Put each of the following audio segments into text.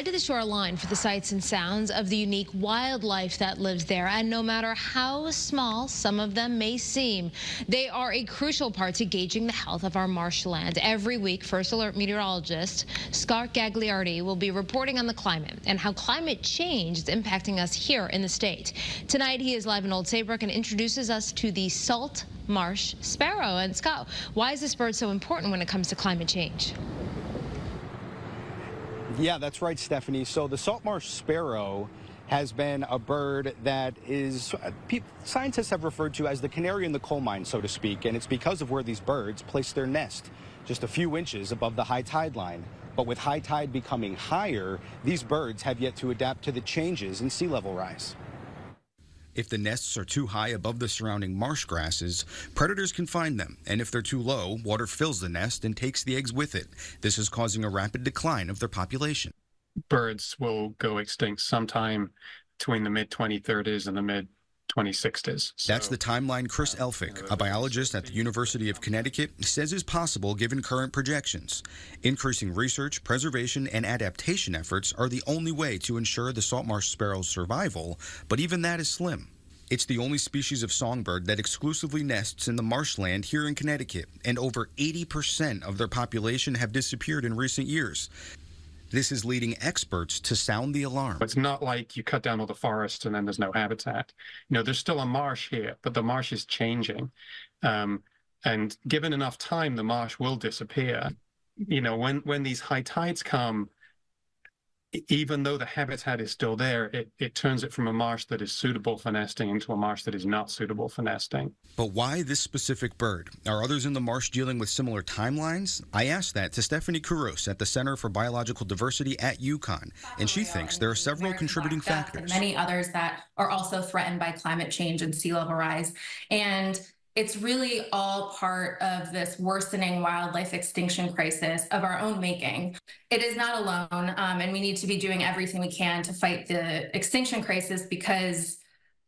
Head to the shoreline for the sights and sounds of the unique wildlife that lives there. And no matter how small some of them may seem, they are a crucial part to gauging the health of our marshland. Every week, First Alert meteorologist Scott Gagliardi will be reporting on the climate and how climate change is impacting us here in the state. Tonight, he is live in Old Saybrook and introduces us to the salt marsh sparrow. And Scott, why is this bird so important when it comes to climate change? Yeah, that's right, Stephanie. So the salt marsh sparrow has been a bird that is uh, scientists have referred to as the canary in the coal mine, so to speak, and it's because of where these birds place their nest, just a few inches above the high tide line. But with high tide becoming higher, these birds have yet to adapt to the changes in sea level rise. If the nests are too high above the surrounding marsh grasses, predators can find them, and if they're too low, water fills the nest and takes the eggs with it. This is causing a rapid decline of their population. Birds will go extinct sometime between the mid 2030s and the mid 2060s. So, That's the timeline Chris uh, Elphick, a biologist at the University of Connecticut, says is possible given current projections. Increasing research, preservation, and adaptation efforts are the only way to ensure the salt marsh sparrow's survival, but even that is slim. It's the only species of songbird that exclusively nests in the marshland here in Connecticut, and over 80% of their population have disappeared in recent years. This is leading experts to sound the alarm. It's not like you cut down all the forest and then there's no habitat. You know, there's still a marsh here, but the marsh is changing. Um, and given enough time, the marsh will disappear. You know, when when these high tides come, even though the habitat is still there, it, it turns it from a marsh that is suitable for nesting into a marsh that is not suitable for nesting. But why this specific bird? Are others in the marsh dealing with similar timelines? I asked that to Stephanie Kurose at the Center for Biological Diversity at UConn, and she thinks there are several contributing factors. And many others that are also threatened by climate change and sea level rise. And it's really all part of this worsening wildlife extinction crisis of our own making. It is not alone, um, and we need to be doing everything we can to fight the extinction crisis because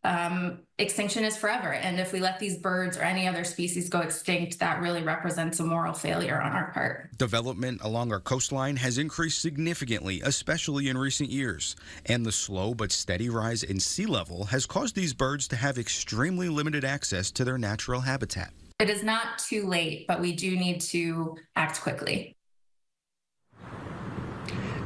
um, extinction is forever. And if we let these birds or any other species go extinct, that really represents a moral failure on our part. Development along our coastline has increased significantly, especially in recent years. And the slow but steady rise in sea level has caused these birds to have extremely limited access to their natural habitat. It is not too late, but we do need to act quickly.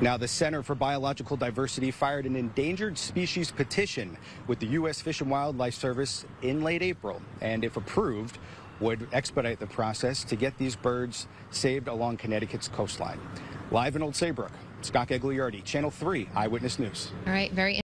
Now, the Center for Biological Diversity fired an endangered species petition with the U.S. Fish and Wildlife Service in late April, and if approved, would expedite the process to get these birds saved along Connecticut's coastline. Live in Old Saybrook, Scott Gagliardi, Channel 3 Eyewitness News. All right, very